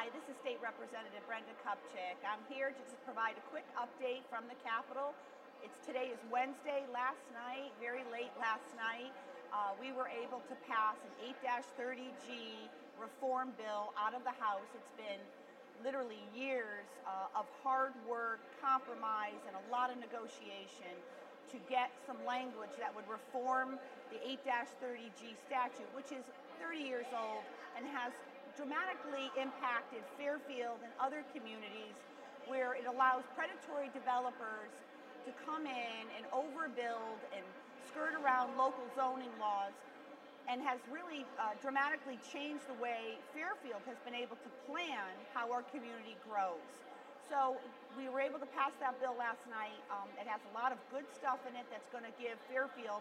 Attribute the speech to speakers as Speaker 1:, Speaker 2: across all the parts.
Speaker 1: Hi, this is State Representative Brenda Kupchick. I'm here to provide a quick update from the Capitol. It's today is Wednesday. Last night, very late last night, uh, we were able to pass an 8-30G reform bill out of the House. It's been literally years uh, of hard work, compromise, and a lot of negotiation to get some language that would reform the 8-30G statute, which is 30 years old and has dramatically impacted Fairfield and other communities where it allows predatory developers to come in and overbuild and skirt around local zoning laws and has really uh, dramatically changed the way Fairfield has been able to plan how our community grows. So we were able to pass that bill last night. Um, it has a lot of good stuff in it that's going to give Fairfield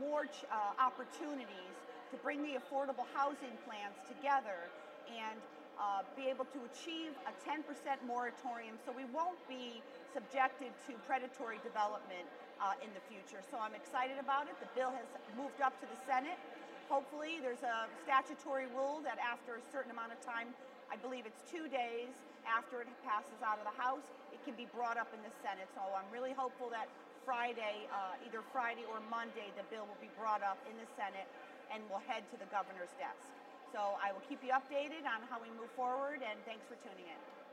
Speaker 1: more ch- uh, opportunities to bring the affordable housing plans together and uh, be able to achieve a 10% moratorium so we won't be subjected to predatory development uh, in the future. So I'm excited about it. The bill has moved up to the Senate. Hopefully, there's a statutory rule that after a certain amount of time, I believe it's two days after it passes out of the House, it can be brought up in the Senate. So I'm really hopeful that Friday, uh, either Friday or Monday, the bill will be brought up in the Senate and we'll head to the governor's desk. So I will keep you updated on how we move forward, and thanks for tuning in.